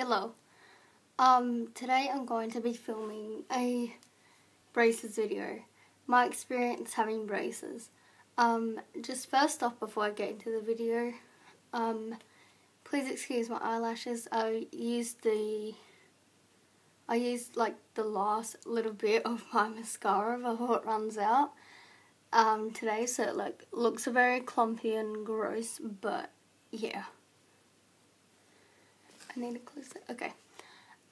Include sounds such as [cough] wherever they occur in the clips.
Hello. Um, today I'm going to be filming a braces video. My experience having braces. Um, just first off before I get into the video, um, please excuse my eyelashes. I used the, I used like the last little bit of my mascara before it runs out um, today so it like looks very clumpy and gross but yeah. I need to close it. Okay.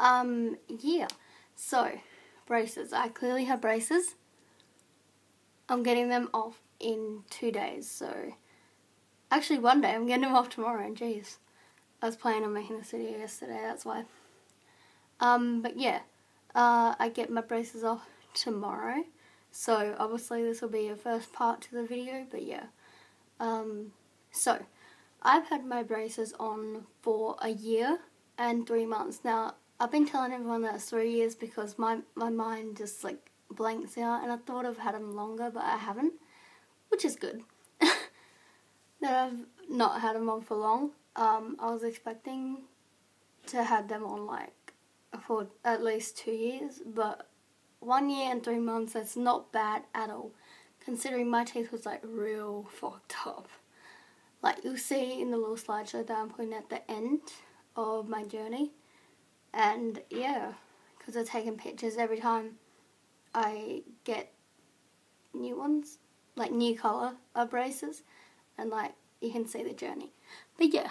Um, yeah. So, braces. I clearly have braces. I'm getting them off in two days. So, actually one day. I'm getting them off tomorrow. And jeez. I was planning on making this video yesterday. That's why. Um, but yeah. Uh, I get my braces off tomorrow. So, obviously this will be a first part to the video. But yeah. Um, so, I've had my braces on for a year and three months. Now, I've been telling everyone that it's three years because my, my mind just like blanks out and I thought I've had them longer but I haven't, which is good. [laughs] that I've not had them on for long. Um, I was expecting to have them on like for at least two years, but one year and three months, that's not bad at all, considering my teeth was like real [laughs] fucked up. Like you'll see in the little slideshow that I'm putting at the end of my journey. And yeah, because I've taken pictures every time I get new ones, like new colour of braces, and like you can see the journey. But yeah,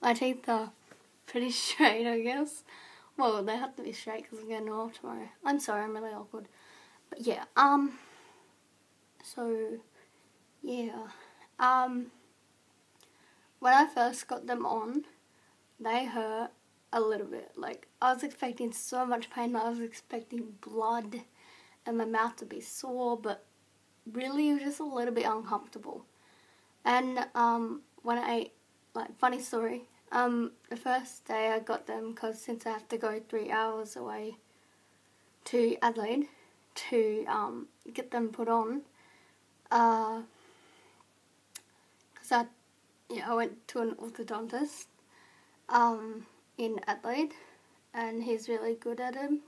my teeth are pretty [laughs] straight, I guess. Well, they have to be straight because I'm getting off tomorrow. I'm sorry, I'm really awkward. But yeah, um, so, yeah, um, when I first got them on, they hurt a little bit. Like, I was expecting so much pain. I was expecting blood and my mouth to be sore, but really it was just a little bit uncomfortable. And um, when I, like, funny story, um, the first day I got them, because since I have to go three hours away to Adelaide to um, get them put on, because uh, I yeah, I went to an orthodontist um, in Adelaide, and he's really good at him.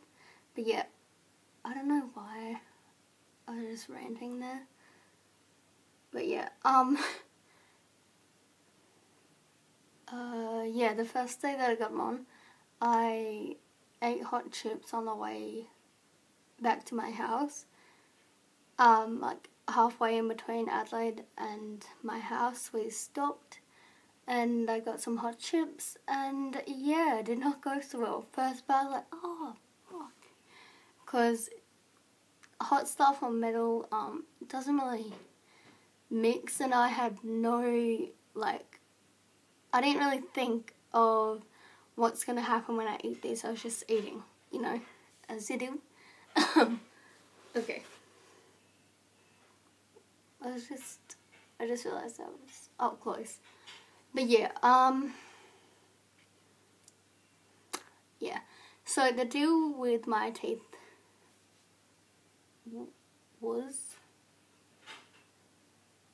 But yeah, I don't know why I was just ranting there. But yeah, um, [laughs] uh, yeah, the first day that I got on, I ate hot chips on the way back to my house. Um, like halfway in between Adelaide and my house, we stopped and I got some hot chips and yeah, did not go so well. First bite, like, oh, fuck. Because hot stuff on metal um, doesn't really mix and I had no, like, I didn't really think of what's going to happen when I eat this. I was just eating, you know, as you do. [coughs] okay. I was just, I just realised I was up close. But yeah, um, yeah. So the deal with my teeth was,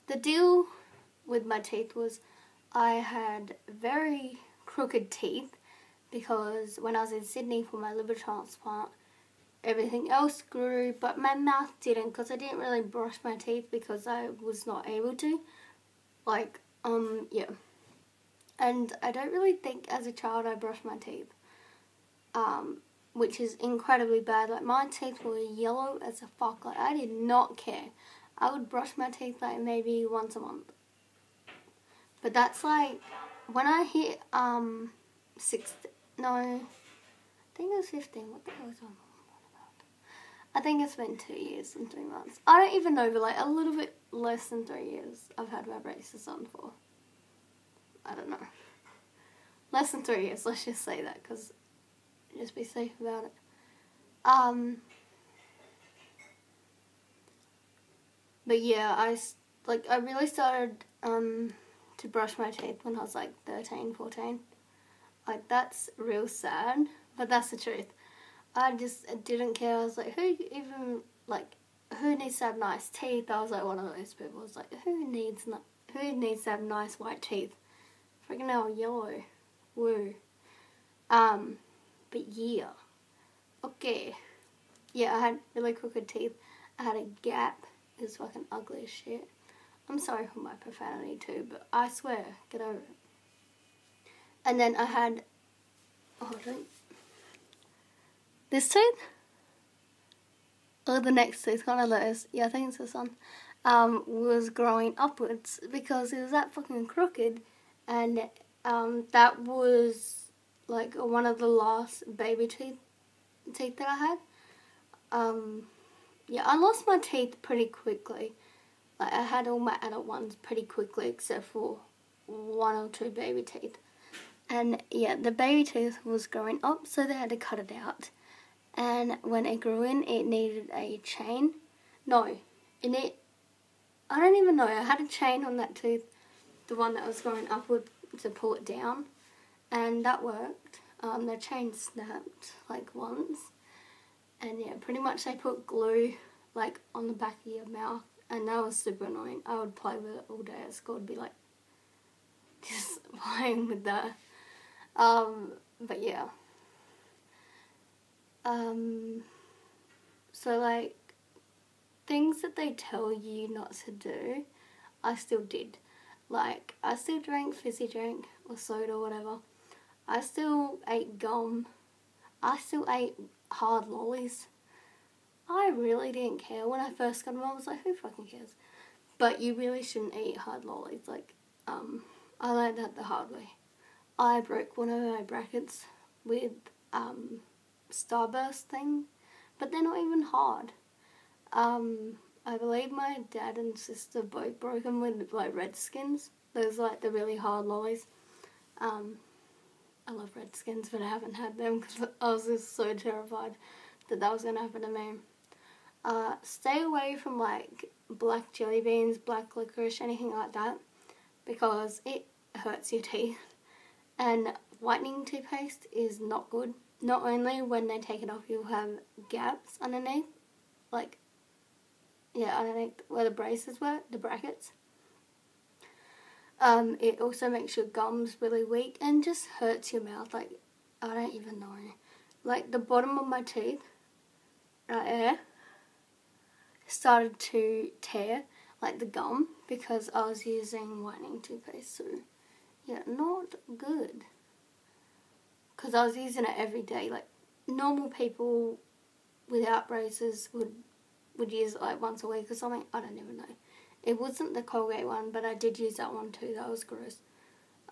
the deal with my teeth was I had very crooked teeth because when I was in Sydney for my liver transplant, everything else grew, but my mouth didn't because I didn't really brush my teeth because I was not able to. Like, um, yeah. And I don't really think as a child I brushed my teeth, um, which is incredibly bad. Like, my teeth were yellow as a fuck. Like, I did not care. I would brush my teeth like maybe once a month. But that's like, when I hit, um, six, no, I think it was 15. What the hell was I I think it's been two years and three months. I don't even know, but like a little bit less than three years I've had my braces on for. I don't know. Less than three years, let's just say that, because just be safe about it. Um, but yeah, I, like, I really started um, to brush my teeth when I was like 13, 14. Like, that's real sad, but that's the truth. I just didn't care. I was like, who even like who needs to have nice teeth? I was like one of those people. I was like, who needs who needs to have nice white teeth Freaking hell, yellow. Woo. Um, but yeah. Okay. Yeah, I had really crooked teeth. I had a gap. It was fucking ugly as shit. I'm sorry for my profanity too, but I swear, get over it. And then I had, oh, don't, this tooth? Or the next tooth, one of those. Yeah, I think it's this one. Um, was growing upwards because it was that fucking crooked, and um, that was like one of the last baby teeth teeth that I had. Um, yeah, I lost my teeth pretty quickly. Like I had all my adult ones pretty quickly, except for one or two baby teeth. And yeah, the baby tooth was growing up, so they had to cut it out. And when it grew in, it needed a chain. No, in it, I don't even know. I had a chain on that tooth, the one that was going upward to pull it down, and that worked. Um, the chain snapped like once, and yeah, pretty much they put glue like on the back of your mouth, and that was super annoying. I would play with it all day at school, I'd be like [laughs] just playing with that. Um, but yeah. Um, so like things that they tell you not to do, I still did. Like I still drank fizzy drink or soda or whatever. I still ate gum. I still ate hard lollies. I really didn't care when I first got them. I was like, who fucking cares? But you really shouldn't eat hard lollies. Like, um, I learned that the hard way. I broke one of my brackets with um, Starburst thing, but they're not even hard. Um, I believe my dad and sister both broke them with like Redskins. Those like the really hard lollies. Um, I love Redskins, but I haven't had them because I was [laughs] just so terrified that that was gonna happen to me. Uh, stay away from like black jelly beans, black licorice, anything like that, because it hurts your teeth. And whitening toothpaste is not good. Not only when they take it off, you'll have gaps underneath, like yeah, underneath where the braces were, the brackets. Um, it also makes your gums really weak and just hurts your mouth. Like, I don't even know. Like, the bottom of my teeth, right there, started to tear, like the gum, because I was using whitening toothpaste. So, yeah, not good. Because I was using it every day. Like, normal people without braces would would use it like once a week or something. I don't even know. It wasn't the Colgate one, but I did use that one too. That was gross.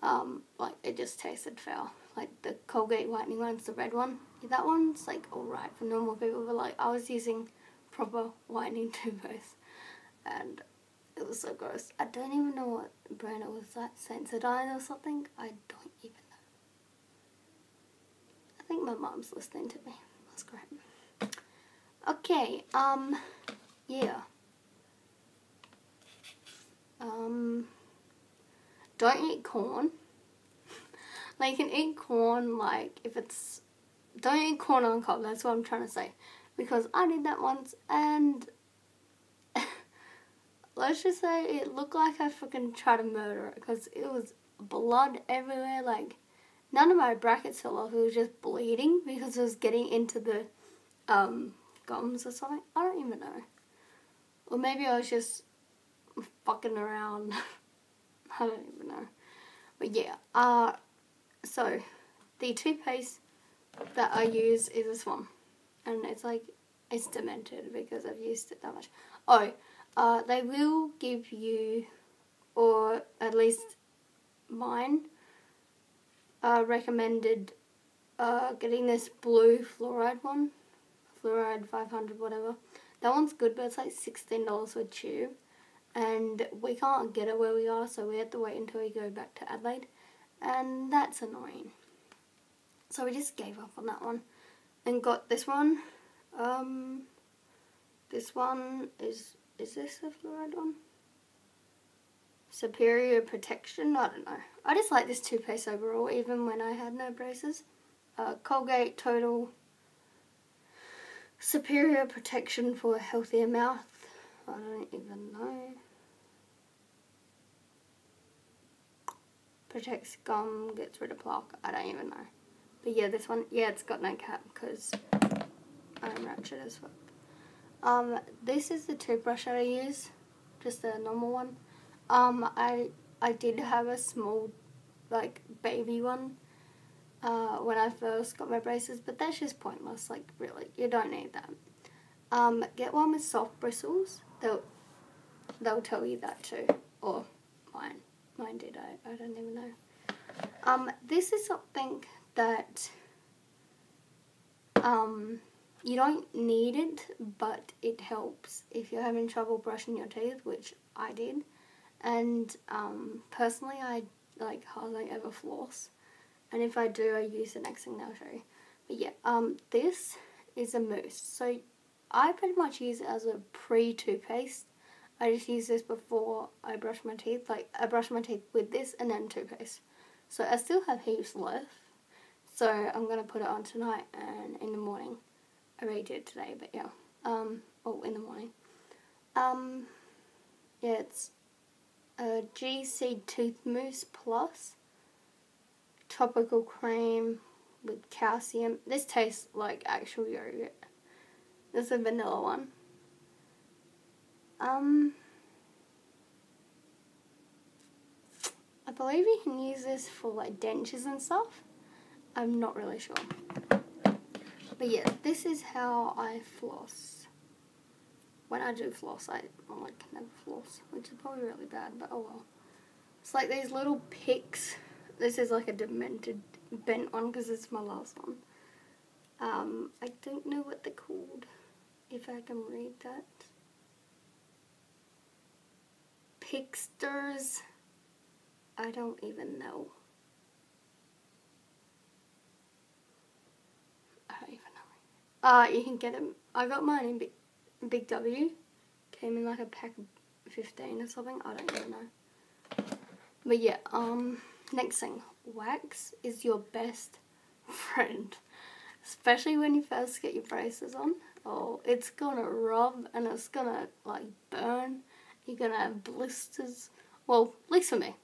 Um, like it just tasted foul. Like the Colgate whitening one's the red one. That one's like alright for normal people, but like I was using proper whitening [laughs] toothpaste, and it was so gross. I don't even know what brand it was. Like Sensodyne or something. I don't even think my mom's listening to me. That's great. Okay. Um. Yeah. Um, don't eat corn. [laughs] like, you can eat corn, like, if it's... Don't eat corn on cob, that's what I'm trying to say. Because I did that once, and... [laughs] let's just say it looked like I fucking tried to murder it. Because it was blood everywhere, like... None of my brackets fell off, it was just bleeding because it was getting into the um, gums or something. I don't even know. Or maybe I was just fucking around. [laughs] I don't even know. But yeah, uh, so the toothpaste that I use is this one. And it's like, it's demented because I've used it that much. Oh, uh, they will give you, or at least mine, uh, recommended uh, getting this blue fluoride one. Fluoride 500, whatever. That one's good, but it's like $16 for a tube and we can't get it where we are so we have to wait until we go back to Adelaide and that's annoying. So we just gave up on that one and got this one. Um, this one is, is this a fluoride one? Superior Protection, I don't know. I just like this toothpaste overall even when I had no braces. Uh, Colgate Total Superior Protection for a Healthier Mouth. I don't even know. protects gum, gets rid of plaque. I don't even know. But yeah, this one, yeah, it's got no cap because I'm ratchet as fuck. Um, this is the toothbrush that I use, just a normal one. Um, I I did have a small, like baby one, uh, when I first got my braces, but that's just pointless. Like really, you don't need that. Um, get one with soft bristles. They'll they'll tell you that too, or mine mine did. I I don't even know. Um, this is something that um you don't need it, but it helps if you're having trouble brushing your teeth, which I did. And um, personally, I like hardly ever floss, and if I do, I use the next thing that I'll show you. But yeah, um, this is a mousse. So I pretty much use it as a pre-toothpaste. I just use this before I brush my teeth. Like I brush my teeth with this and then toothpaste. So I still have heaps left. So I'm gonna put it on tonight and in the morning. I already did today, but yeah. Um, oh, in the morning. Um, yeah, it's a GC Tooth Mousse Plus topical cream with calcium. This tastes like actual yogurt. This is a vanilla one. Um, I believe you can use this for like dentures and stuff. I'm not really sure. But yeah, this is how I floss. When I do floss, I, I like never floss, which is probably really bad, but oh well. It's like these little picks. This is like a demented bent one because it's my last one. Um, I don't know what they're called, if I can read that. Piksters. I don't even know. I don't even know. Uh, you can get them. I got mine in Big, W. Came in like a pack of 15 or something. I don't even know. But yeah, um, next thing. Wax is your best [laughs] friend. Especially when you first get your braces on. Oh, it's gonna rub and it's gonna like burn. You're gonna have blisters. Well, at least for me.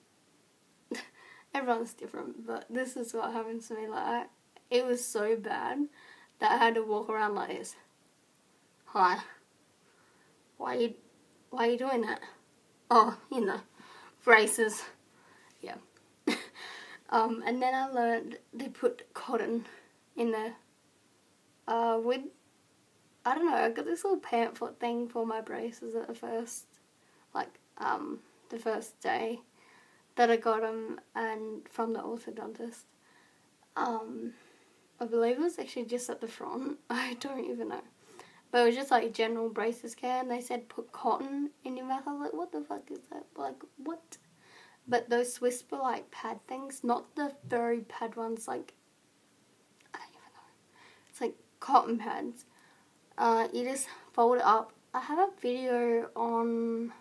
[laughs] Everyone's different, but this is what happens to me. Like, I, it was so bad that I had to walk around like this. Hi. Why you why are you doing that? Oh, you know, braces. Yeah. [laughs] um, and then I learned they put cotton in there. Uh, with I don't know. I got this little pamphlet thing for my braces at the first, like um, the first day that I got them, and from the orthodontist. Um, I believe it was actually just at the front. [laughs] I don't even know. But it was just like general braces care and they said put cotton in your mouth. I was like, what the fuck is that? Like, what? But those whisper like pad things, not the furry pad ones, like, I don't even know. It's like cotton pads. Uh, you just fold it up. I have a video on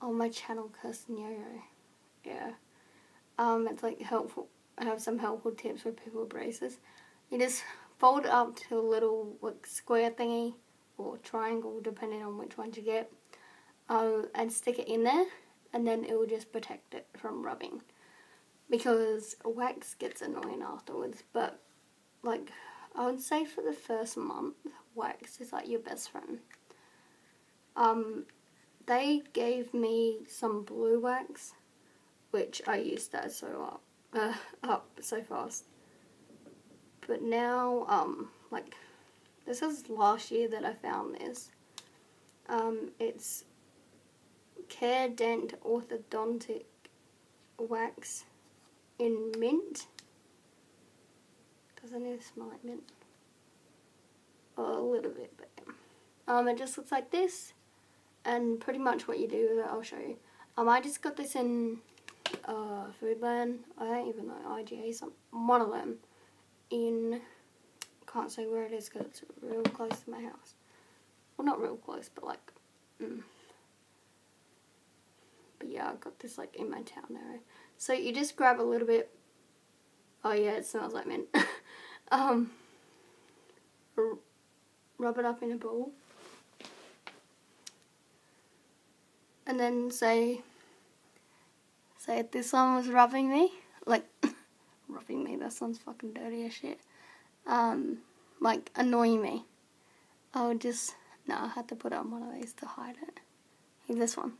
on my channel, Kirsten Yo-Yo. Yeah. Um, it's like helpful I have some helpful tips for people with braces. You just fold it up to a little like square thingy or triangle depending on which one you get um, and stick it in there and then it will just protect it from rubbing because wax gets annoying afterwards but like I would say for the first month wax is like your best friend um they gave me some blue wax which I used that so uh, [laughs] up so fast. But now, um, like, this is last year that I found this. Um, it's Care Dent Orthodontic Wax in mint. Doesn't it smell like mint? Oh, a little bit, but. Um, it just looks like this. And pretty much what you do with it, I'll show you. Um, I just got this in uh, Foodland. I don't even know IGA. Some one of them in. Can't say where it is because it's real close to my house. Well, not real close, but like. Mm. But yeah, I got this like in my town area. So you just grab a little bit. Oh yeah, it smells like mint. [laughs] um, rub it up in a bowl. And then say say this one was rubbing me, like [laughs] rubbing me, that sounds fucking dirty as shit. Um, like annoying me, I would just no, I had to put on one of these to hide it. Hey, this one.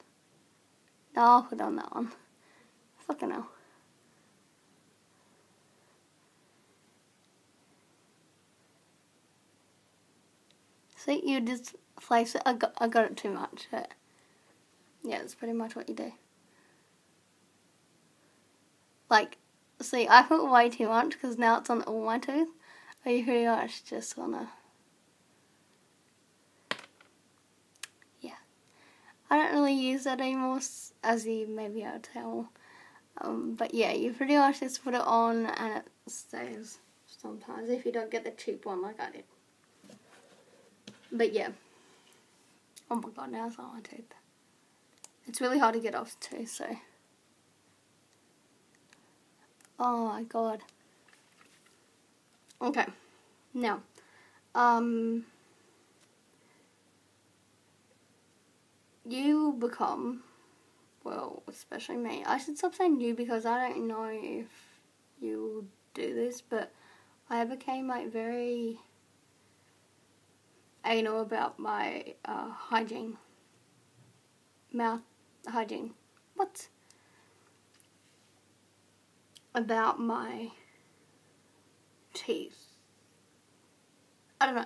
No, I'll put on that one. Fucking hell. See, you just place it. I got, I got it too much. But yeah, that's pretty much what you do. Like, see, I put way too much because now it's on all my teeth. But you pretty much just wanna. Yeah. I don't really use that anymore, as you may be able to tell. Um, but yeah, you pretty much just put it on and it stays sometimes if you don't get the cheap one like I did. But yeah. Oh my god, now it's on my teeth. It's really hard to get off too, so. Oh my god. Okay. Now, um, you become, well, especially me. I should stop saying you because I don't know if you do this, but I became like very anal about my uh, hygiene, mouth hygiene. What? About my teeth. I don't know.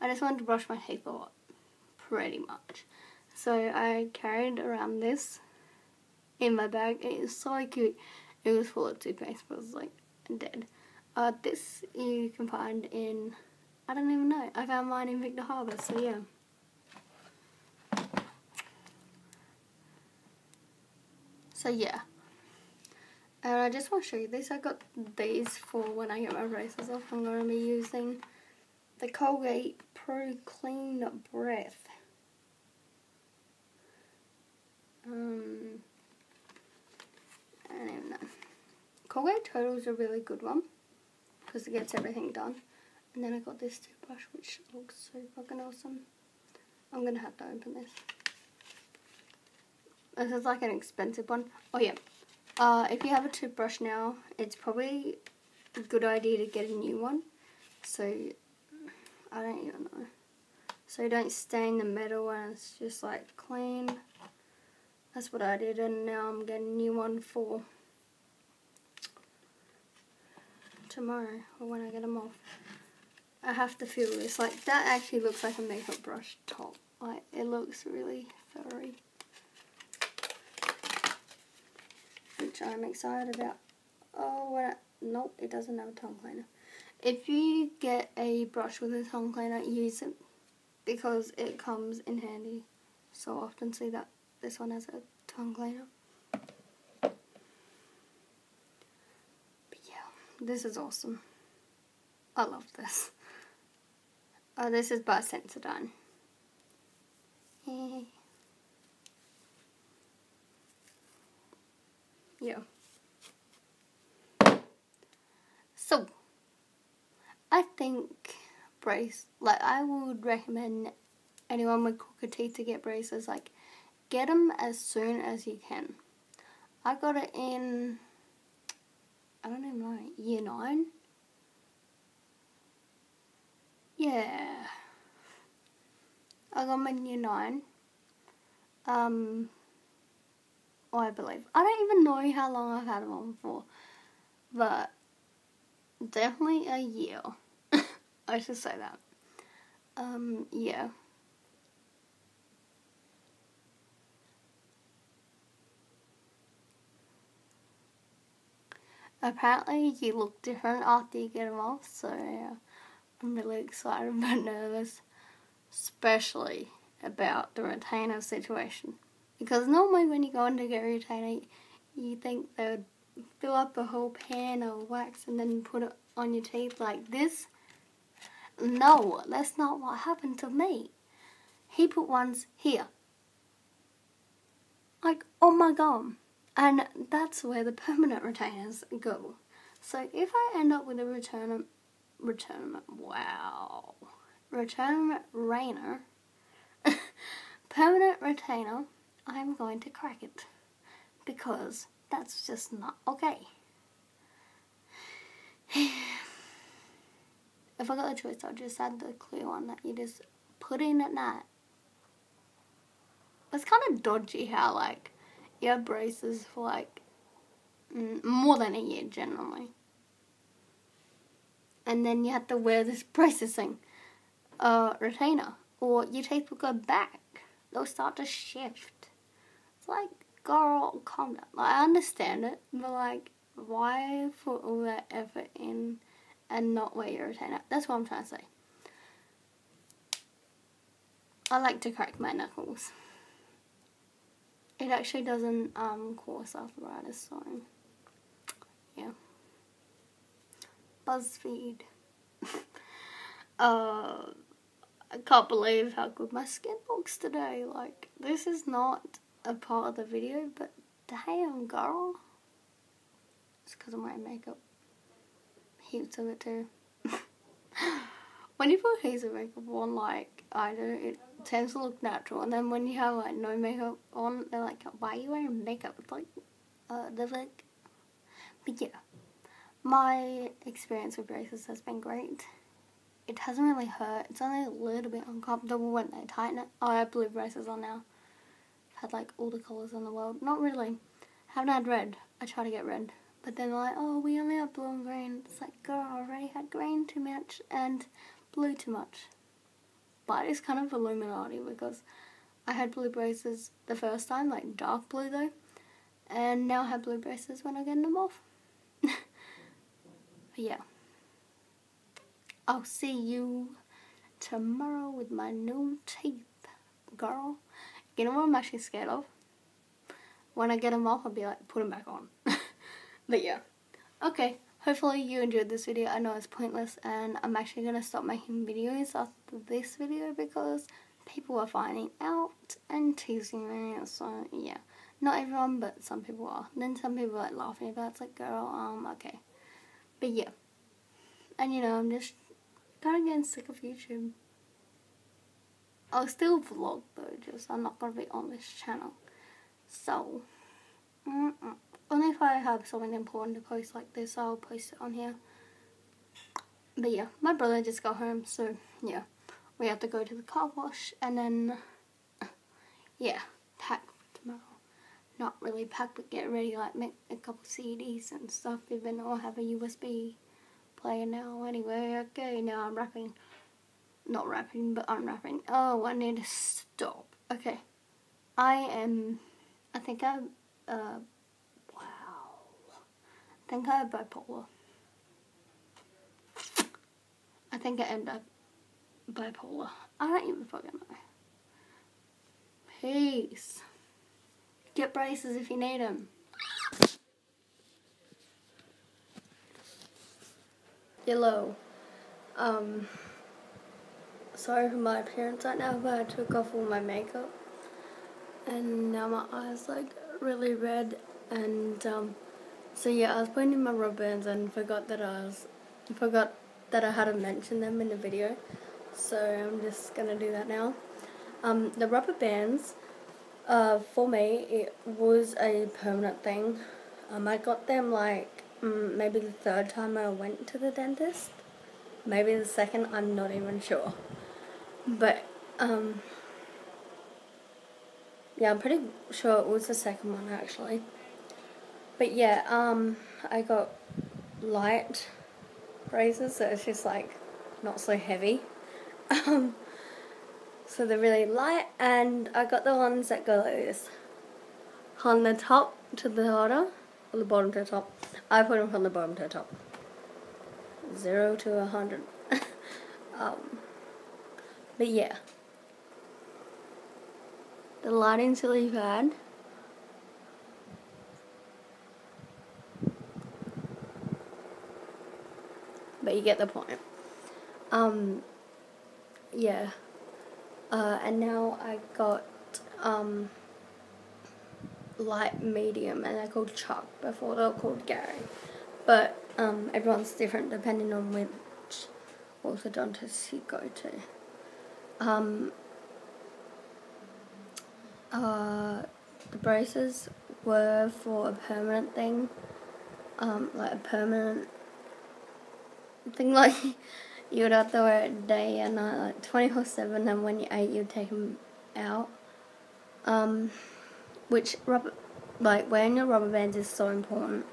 I just wanted to brush my teeth a lot, pretty much. So I carried around this in my bag. It is so cute. It was full of toothpaste, but it was like dead. Uh, this you can find in I don't even know. I found mine in Victor Harbor, so yeah. So yeah. And I just want to show you this. I got these for when I get my braces off. I'm going to be using the Colgate Pro Clean Breath. Um, I don't even know. Colgate Total is a really good one because it gets everything done. And then I got this toothbrush which looks so fucking awesome. I'm going to have to open this. This is like an expensive one. Oh yeah. Uh, if you have a toothbrush now, it's probably a good idea to get a new one. So, I don't even know. So you don't stain the metal and it's just like clean. That's what I did and now I'm getting a new one for tomorrow or when I get them off. I have to feel this. Like, that actually looks like a makeup brush top. Like, it looks really furry. Which I'm excited about. Oh, what? Nope, it doesn't have a tongue cleaner. If you get a brush with a tongue cleaner, use it because it comes in handy. So often see that this one has a tongue cleaner. But yeah, this is awesome. I love this. Oh, this is by Sensodyne. [laughs] yeah. So, I think brace, like I would recommend anyone with crooked teeth to get braces, like get them as soon as you can. I got it in, I don't even know, year 9? Yeah. I got my year 9. Um, I believe. I don't even know how long I've had them on for. But definitely a year. [laughs] I should say that. Um, yeah. Apparently you look different after you get them off, so yeah. I'm really excited [laughs] but nervous, especially about the retainer situation. Because normally when you go in to get a eh, retainer, you think they would fill up a whole pan of wax and then put it on your teeth like this. No, that's not what happened to me. He put ones here. Like on my gum. And that's where the permanent retainers go. So if I end up with a return, return, wow, return retainer, [laughs] permanent retainer, I'm going to crack it because That's just not okay. [sighs] if I got a choice, I'd just add the clear one that you just put in at night. It's kind of dodgy how, like, you have braces for, like, more than a year generally. And then you have to wear this [laughs] braces thing, uh, retainer, or your teeth will go back. They'll start to shift. Like, girl, calm down. Like, I understand it, but like, why put all that effort in and not wear your retainer? That's what I'm trying to say. I like to crack my knuckles. It actually doesn't um, cause arthritis, so yeah. BuzzFeed. [laughs] uh, I can't believe how good my skin looks today. Like, this is not a part of the video, but damn, girl. It's because I'm wearing makeup. Heaps of it too. [laughs] when you put heaps of makeup on, like I don't, it tends to look natural. And then when you have like no makeup on, they're like, "Why are you wearing makeup?" It's like, uh, they're like, but yeah, my experience with braces has been great. It hasn't really hurt. It's only a little bit uncomfortable when they tighten it. Oh, I have blue braces on now. Had like all the colours in the world. Not really. Haven't had red. I try to get red. But then they're like, oh, we only have blue and green. It's like, girl, I already had green too much and blue too much. But it's kind of Illuminati because I had blue braces the first time, like dark blue though. And now I have blue braces when I get them off. [laughs] yeah. I'll see you tomorrow with my new teeth, girl. You know what I'm actually scared of? When I get them off, I'll be like, put them back on. [laughs] But yeah. Okay. Hopefully you enjoyed this video. I know it's pointless and I'm actually going to stop making videos after this video because people are finding out and teasing me. So yeah. Not everyone, but some people are. And Then some people are like laughing about it. It's like, girl, um, okay. But yeah. And you know, I'm just kind of getting sick of YouTube. I'll still vlog though, just I'm not to be on this channel. So, mm -mm. Only if I have something important to post like this, I'll post it on here. But yeah, my brother just got home, so yeah. We have to go to the car wash and then, [coughs] yeah, pack for tomorrow. Not really pack, but get ready, like make a couple CDs and stuff, even though I have a USB player now. Anyway, okay, now I'm wrapping. Not rapping, but I'm rapping. Oh, I need to stop. Okay. I am, I think I'm, uh, I think I have bipolar. I think I end up bipolar. I don't even fucking know. Peace. Get braces if you need them. Hello. Um, sorry for my appearance right now, but I took off all my makeup. And now my eyes like really red and um, so yeah, I was putting in my rubber bands and forgot that I was forgot that I hadn't mentioned them in the video. So I'm just gonna do that now. Um, the rubber bands, uh, for me, it was a permanent thing. Um, I got them like um, maybe the third time I went to the dentist. Maybe the second, I'm not even sure. But, um, yeah, I'm pretty sure it was the second one actually. But yeah, um, I got light braces, so it's just like not so heavy. [laughs] Um, so they're really light, and I got the ones that go. On the top to the bottom, or the bottom to the top. I put them from the bottom to the top. Zero to a hundred. [laughs] um, but yeah. The lighting's really bad. but you get the point. Um, yeah. Uh, and now I got um, light medium and they're called Chuck. Before they were called Gary. But um, everyone's different depending on which orthodontist you go to. Um, uh, the braces were for a permanent thing, um, like a permanent thing, [laughs] like you would have to wear it day and night, like 24 7, and when you ate, you'd take them out. Um, which rubber, like wearing your rubber bands is so important.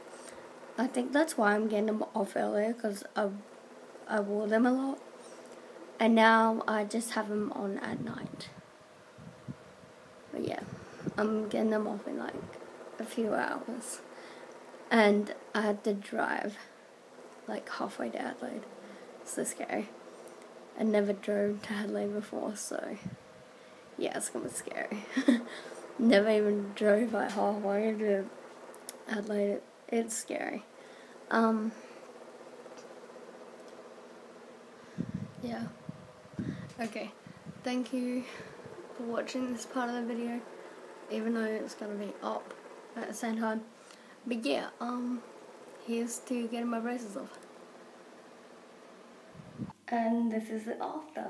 I think that's why I'm getting them off earlier because I, I wore them a lot. And now I just have them on at night. But yeah, I'm getting them off in like a few hours. And I had to drive like halfway to Adelaide. So scary. I never drove to Adelaide before, so yeah, it's gonna be scary. [laughs] never even drove like halfway to Adelaide. It's scary. Um, yeah. Okay. Thank you for watching this part of the video, even though it's gonna be up at the same time. But yeah, um, here's to getting my braces off. And this is it after.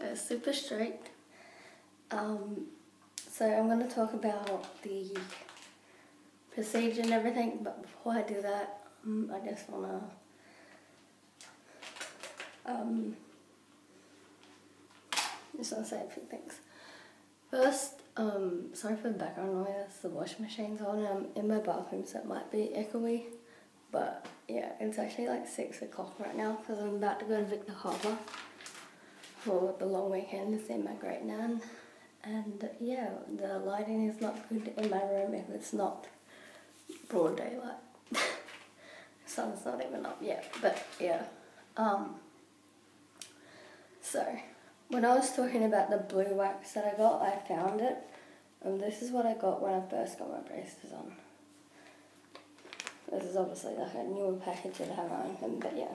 It's super straight. Um, so I'm going to talk about the procedure and everything, but before I do that, um, I just want to um, just want to say a few things. First, um, sorry for the background noise, the washing machine's on, I'm in my bathroom so it might be echoey, but yeah, it's actually like 6 o'clock right now because I'm about to go to Victor Harbor for the long weekend to see my great nan. And yeah, the lighting is not good in my room if it's not broad daylight. [laughs] Sun's not even up yet, but yeah. Um, so, when I was talking about the blue wax that I got, I found it. And this is what I got when I first got my braces on. This is obviously like a newer package that I haven't opened, but yeah,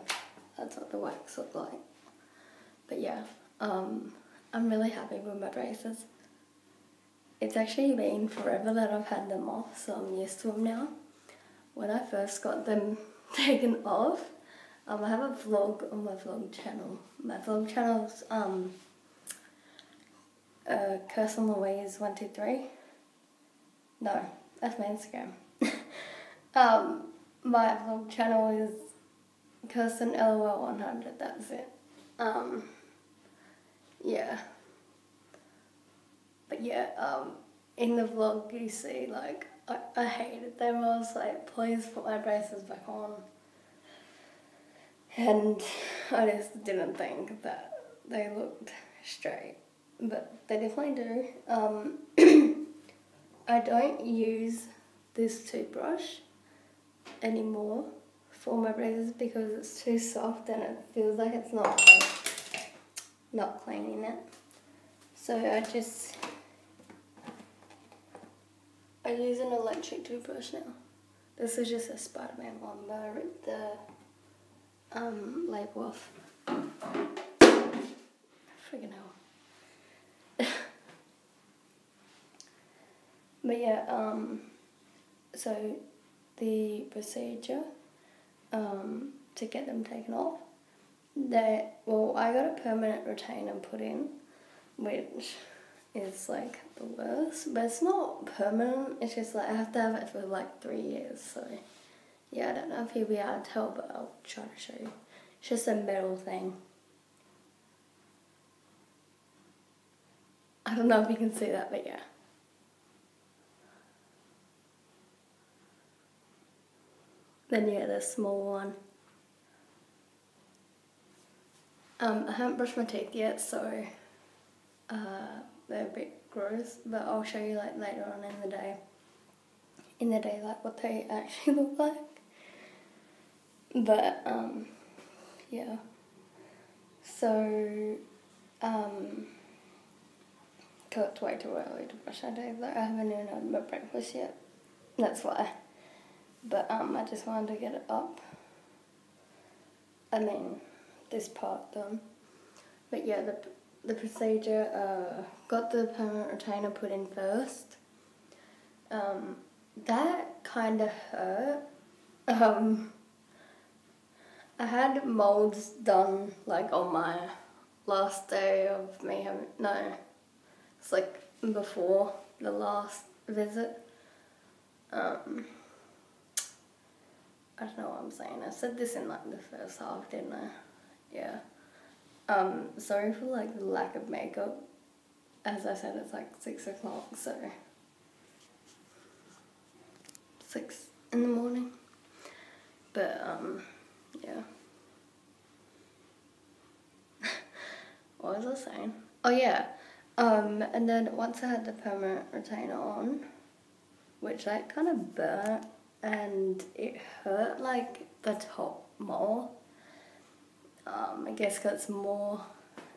that's what the wax looked like. But yeah, um, I'm really happy with my braces. It's actually been forever that I've had them off, so I'm used to them now. When I first got them [laughs] taken off, um, I have a vlog on my vlog channel. My vlog channel's um, uh, Kirsten Louise one two three. No, that's my Instagram. [laughs] um, my vlog channel is Curse Kirsten LOL one hundred. That's it. Um, yeah. But yeah, um, in the vlog you see like I, I hated them. I was like, please put my braces back on. And I just didn't think that they looked straight. But they definitely do. Um, [clears throat] I don't use this toothbrush anymore for my braces because it's too soft and it feels like it's not not cleaning it. So I just, I use an electric toothbrush now. This is just a Spider-Man one, but I ripped the um, label off. Freaking hell. [laughs] but yeah, um, so the procedure um, to get them taken off that well I got a permanent retainer put in, which is like the worst. But it's not permanent. It's just like I have to have it for like three years. So yeah, I don't know if you'll be able to tell, but I'll try to show you. It's just a metal thing. I don't know if you can see that, but yeah. Then get a small one. Um, I haven't brushed my teeth yet, so uh, they're a bit gross, but I'll show you like later on in the day, in the day, like what they [laughs] actually look like. But um, yeah. So um, it's way too early to brush my teeth. Like I haven't even had my breakfast yet. That's why. But um, I just wanted to get it up. I mean this part done. But yeah, the, the procedure, uh, got the permanent retainer put in first. Um, that kind of hurt. [laughs] Um, I had molds done like on my last day of me having, no, it's like before the last visit. Um, I don't know what I'm saying. I said this in like the first half, didn't I? Yeah. Um, sorry for like the lack of makeup. As I said, it's like six o'clock, so six in the morning. But um, yeah. What was I saying? Oh yeah. Um, and then once I had the permanent retainer on, which like kind of burnt and it hurt like the top more. Um, I guess because it's more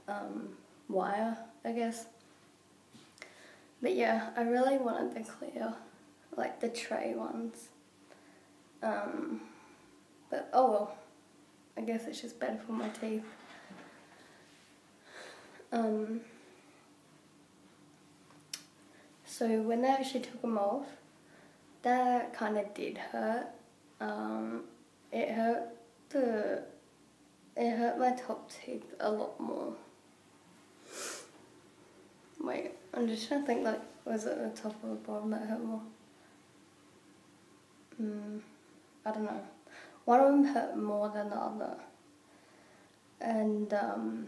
um, wire, I guess. But yeah, I really wanted the clear, like the tray ones. Um, but oh well, I guess it's just better for my teeth. Um, so when I actually took them off, that kind of did hurt. Um, it hurt the, it hurt my top teeth a lot more. Wait, I'm just trying to think like, was it the top or the bottom that hurt more? Hmm, I don't know. One of them hurt more than the other. And um,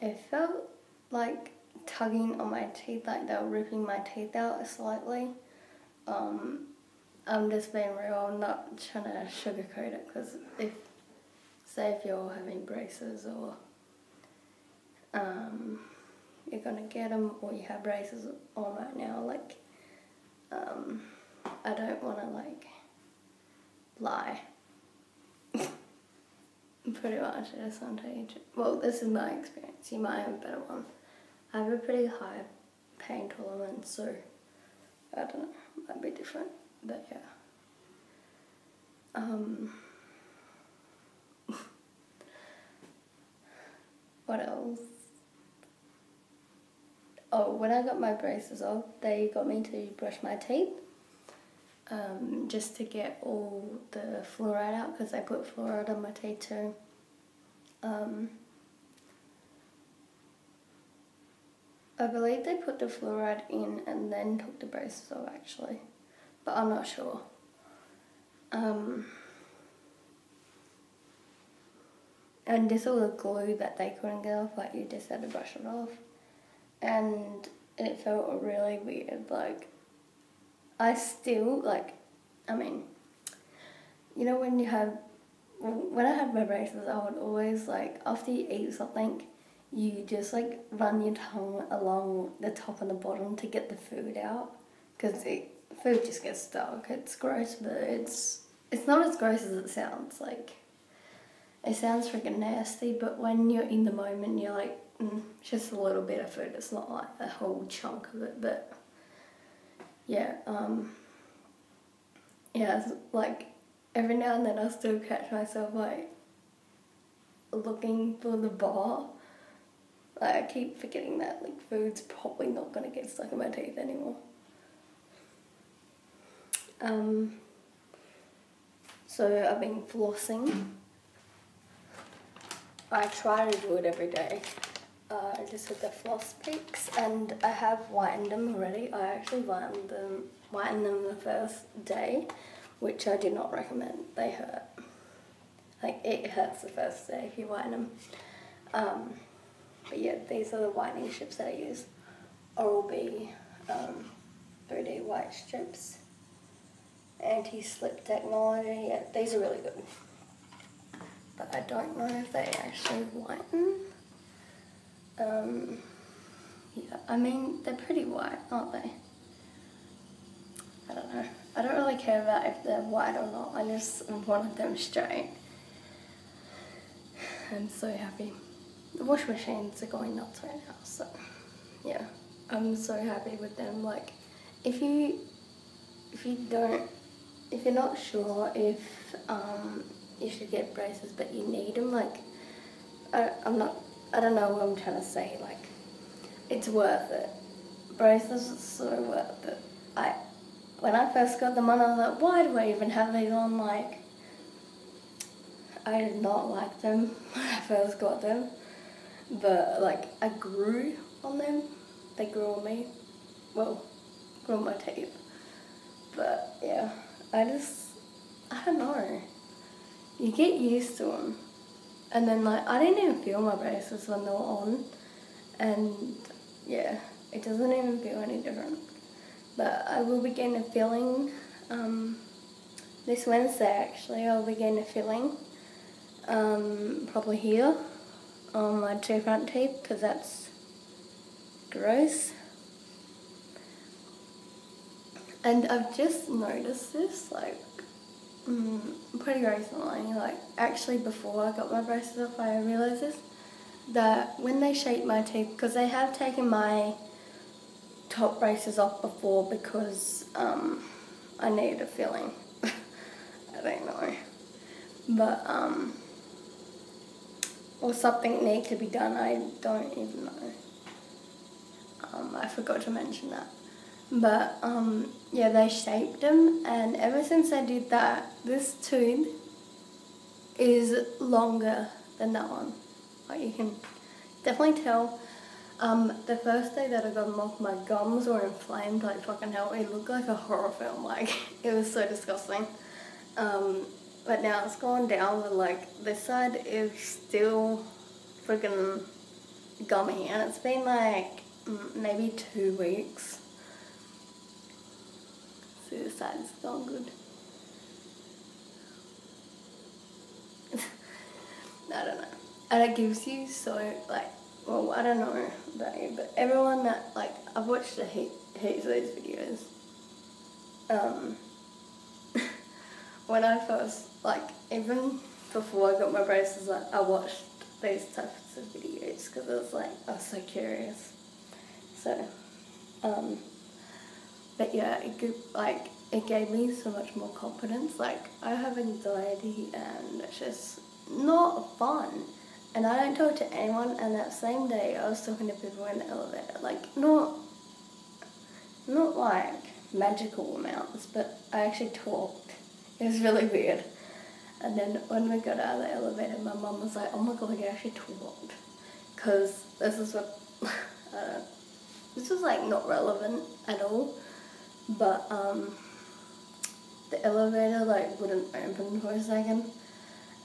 it felt like tugging on my teeth, like they were ripping my teeth out slightly. Um, I'm just being real, I'm not trying to sugarcoat it because if, say, if you're having braces or um, you're gonna get them or you have braces on right now, like, um, I don't want to like lie. Pretty much, I just to Well, this is my experience. You might have a better one. I have a pretty high pain tolerance, so I don't know, might be different, but yeah. Um, [laughs] what else? Oh, when I got my braces off, they got me to brush my teeth. Um, just to get all the fluoride out because I put fluoride on my teeth too. Um, I believe they put the fluoride in and then took the braces off actually, but I'm not sure. Um, and this all the glue that they couldn't get off, like you just had to brush it off. And it felt really weird, like, I still, like, I mean, you know when you have, when I had my braces, I would always, like, after you eat something, you just like run your tongue along the top and the bottom to get the food out because the food just gets stuck. It's gross, but it's it's not as gross as it sounds. Like it sounds freaking nasty, but when you're in the moment, you're like mm, just a little bit of food. It's not like a whole chunk of it, but yeah, um, yeah, like every now and then I still catch myself like looking for the bar Like I keep forgetting that like food's probably not gonna get stuck in my teeth anymore. Um, so I've been flossing. I try to do it every day. Uh, just with the floss picks and I have whitened them already. I actually whitened them, whitened them the first day, which I do not recommend. They hurt. Like it hurts the first day if you whiten them. Um, but yeah, these are the whitening strips that I use. Oral-B um, 3D white strips. Anti-slip technology. Yeah, these are really good. But I don't know if they actually whiten. Um, yeah, I mean, they're pretty white, aren't they? I don't know. I don't really care about if they're white or not. I just wanted them straight. I'm so happy the wash machines are going nuts right now, so yeah, I'm so happy with them. Like, if you if you don't, if you're not sure if um, you should get braces, but you need them, like, I, I'm not, I don't know what I'm trying to say. Like, it's worth it. Braces are so worth it. I, when I first got them on, I was like, why do I even have these on? Like, I did not like them [laughs] when I first got them but like I grew on them. They grew on me. well, grow my teeth. But yeah, I just, I don't know. You get used to them. And then like, I didn't even feel my braces when they were on. And yeah, it doesn't even feel any different. But I will begin a filling um, this Wednesday actually. I'll begin a filling um, probably here on my two front teeth because that's gross. And I've just noticed this like mm, pretty recently, like actually before I got my braces off I realised this, that when they shape my teeth, because they have taken my top braces off before because um, I needed a filling. [laughs] I don't know. But, um, or something need to be done, I don't even know. Um, I forgot to mention that. But, um, yeah, they shaped them, and ever since I did that, this tooth is longer than that one. Like, you can definitely tell. Um, the first day that I got them off, my gums were inflamed like fucking hell. It looked like a horror film. [laughs] Like, it was so disgusting. Um, but now it's gone down, but like, this side is still freaking gummy, and it's been like maybe two weeks. See, this side's good. [laughs] I don't know. And it gives you so, like, well, I don't know about you, but everyone that, like, I've watched a heap, heaps of these videos. Um, [laughs] when I first, like, even before I got my braces, like, I watched these types of videos because I was like, I was so curious. So, um, but yeah, it could, like, it gave me so much more confidence. Like, I have anxiety and it's just not fun. And I don't talk to anyone, and that same day I was talking to people in the elevator. Like, not, not like magical amounts, but I actually talked. It was really weird. And then when we got out of the elevator, my mum was like, oh my god, you actually talked. Because this is what, [laughs] uh, this was like not relevant at all. But um, the elevator like wouldn't open for a second.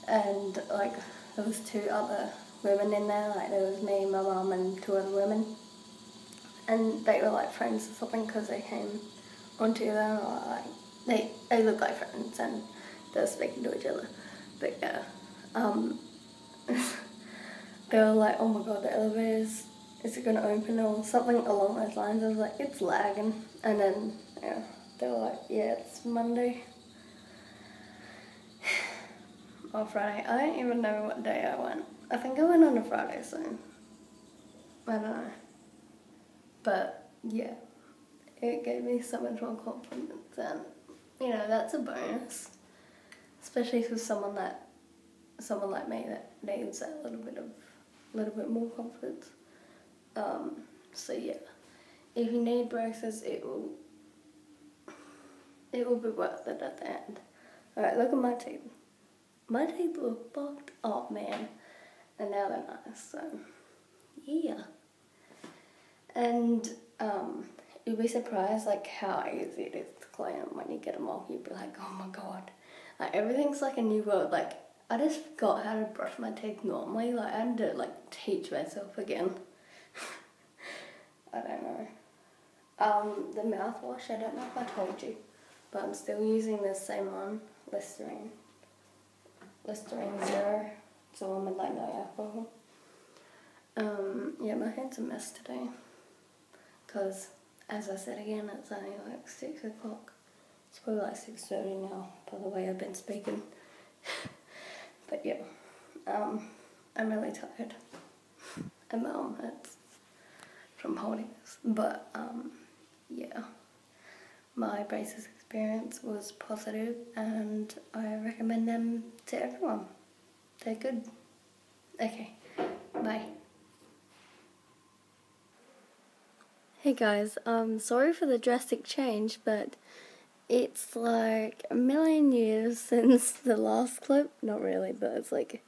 And like there was two other women in there, like there was me, my mum and two other women. And they were like friends or something because they came onto them or like, they, they look like friends and they were speaking to each other. But yeah, um, [laughs] they were like, oh my god, the elevator's, is it going to open or something along those lines. I was like, it's lagging. And then, yeah, they were like, yeah, it's Monday [sighs] or Friday. I don't even know what day I went. I think I went on a Friday, so I don't know. But yeah, it gave me so much more confidence, and you know that's a bonus, especially for someone that someone like me that needs a little bit of a little bit more confidence. Um, so yeah, if you need braces, it will it will be worth it at the end. Alright, look at my teeth my teeth were fucked up, man. And now they're nice, so yeah. And um, you'd be surprised like how easy it is to clean them when you get them off. You'd be like, oh my god, like everything's like a new world. Like I just forgot how to brush my teeth normally. Like I had to like teach myself again. [laughs] I don't know. Um, the mouthwash, I don't know if I told you, but I'm still using the same one, Listerine. Listerine Zero. It's a one with like no alcohol. Um, yeah, my head's a mess today. Because, as I said again, it's only like 6 o'clock. It's probably like 6.30 now, by the way I've been speaking. [laughs] but yeah, um, I'm really tired. And my arm hurts from holding this. But, um, yeah my braces experience was positive and I recommend them to everyone. They're good. Okay, bye. Hey guys, um, sorry for the drastic change, but it's like a million years [laughs] since the last clip. Not really, but it's like,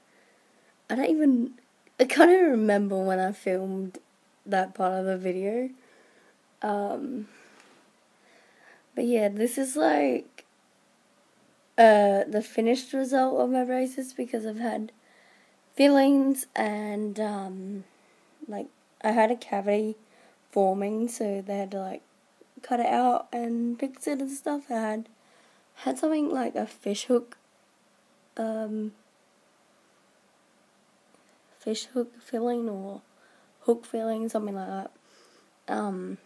I don't even, I can't even remember when I filmed that part of the video. Um, but yeah, this is like uh, the finished result of my braces because I've had fillings and um, like I had a cavity forming, so they had to like cut it out and fix it and stuff. I had had something like a fish hook, um, fish hook filling or hook filling, something like that. Um,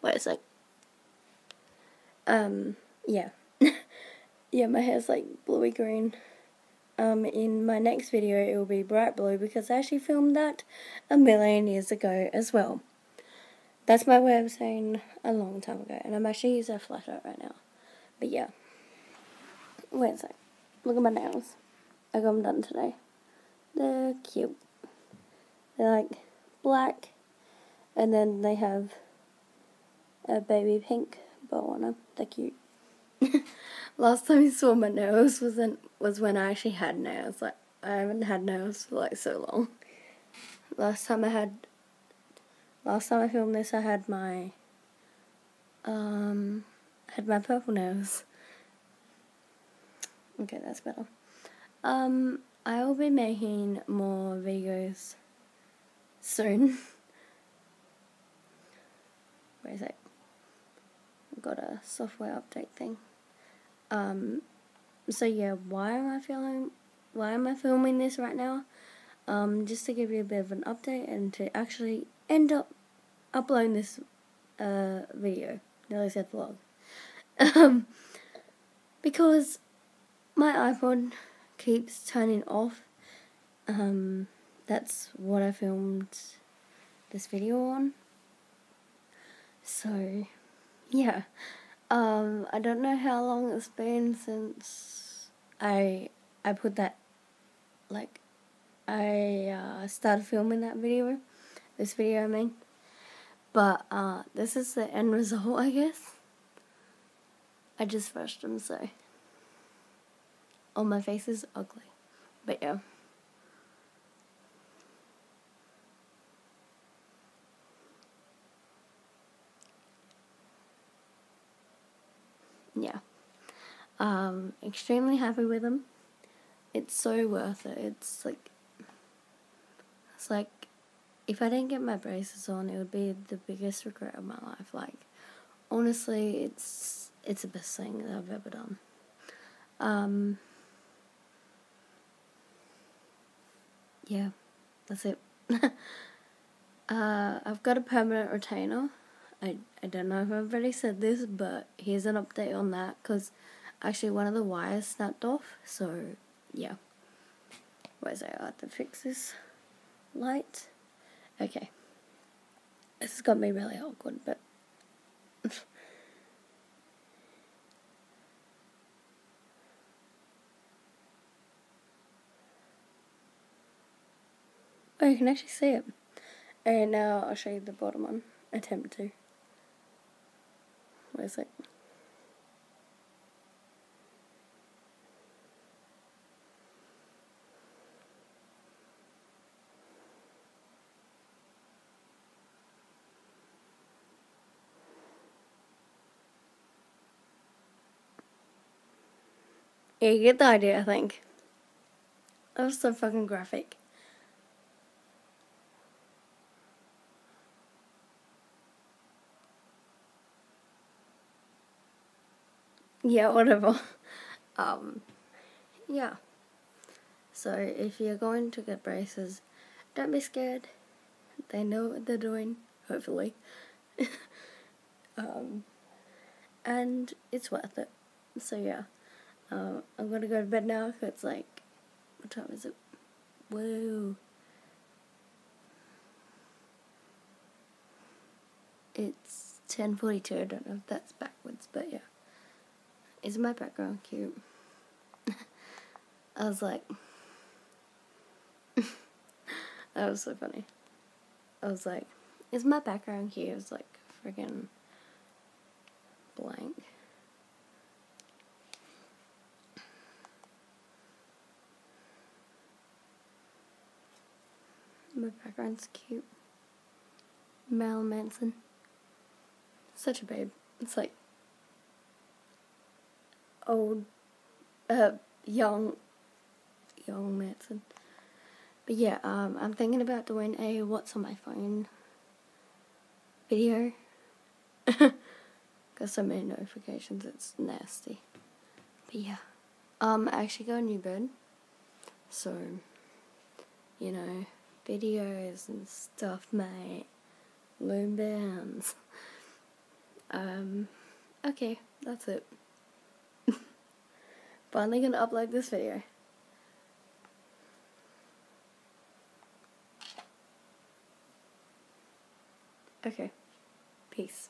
wait a sec. Um, yeah. [laughs] yeah, my hair's like bluey green. Um, in my next video it will be bright blue because I actually filmed that a million years ago as well. That's my way of saying a long time ago, and I'm actually using a flashlight right now. But yeah. Wait a sec. Look at my nails. I got them done today. They're cute. They're like black, and then they have a baby pink bow on them. They're cute. [laughs] Last time you saw my nails was in, was when I actually had nails. Like I haven't had nails for like so long. Last time I had last time I filmed this I had my um had my purple nails. Okay, that's better. Um I will be making more videos soon. Where is it? Got a software update thing. Um, so yeah, why am I filming? Why am I filming this right now? Um, just to give you a bit of an update and to actually end up uploading this uh, video. Nearly said vlog. um, because my iPod keeps turning off. Um, that's what I filmed this video on. So, yeah. Um, I don't know how long it's been since I I put that like I uh, started filming that video, this video I mean. But uh, this is the end result, I guess. I just rushed them, so oh my face is ugly, but yeah. Yeah. Um, extremely happy with them. It's so worth it. It's like, it's like, if I didn't get my braces on, it would be the biggest regret of my life. Like, honestly, it's it's the best thing that I've ever done. Um, yeah, that's it. [laughs] uh, I've got a permanent retainer. I, I don't know if I've already said this, but here's an update on that because actually one of the wires snapped off. So, yeah. Where's I have to fix this light? Okay. This has got me really awkward, but. [laughs] oh, you can actually see it. And now I'll show you the bottom one. Attempt to. What is it? Yeah, you get the idea, I think. That was so fucking graphic. Yeah, whatever. [laughs] um, yeah. So if you're going to get braces, don't be scared. They know what they're doing, hopefully. [laughs] um, and it's worth it. So yeah, uh, I'm gonna go to bed now. It's like, what time is it? Whoa. It's 10.42, I don't know if that's backwards, but yeah. Is my background cute? [laughs] I was like, [laughs] that was so funny. I was like, is my background cute? It was like friggin' blank. My background's cute. Mel Manson. such a babe. It's like old, uh, young, young Manson. But yeah, um, I'm thinking about doing a what's on my phone video. [laughs] Got so many notifications, it's nasty. But yeah, um, I actually got a new bed. So, you know, videos and stuff, mate. Loom bands. Um, okay, that's it. Finally gonna upload this video. Okay, peace.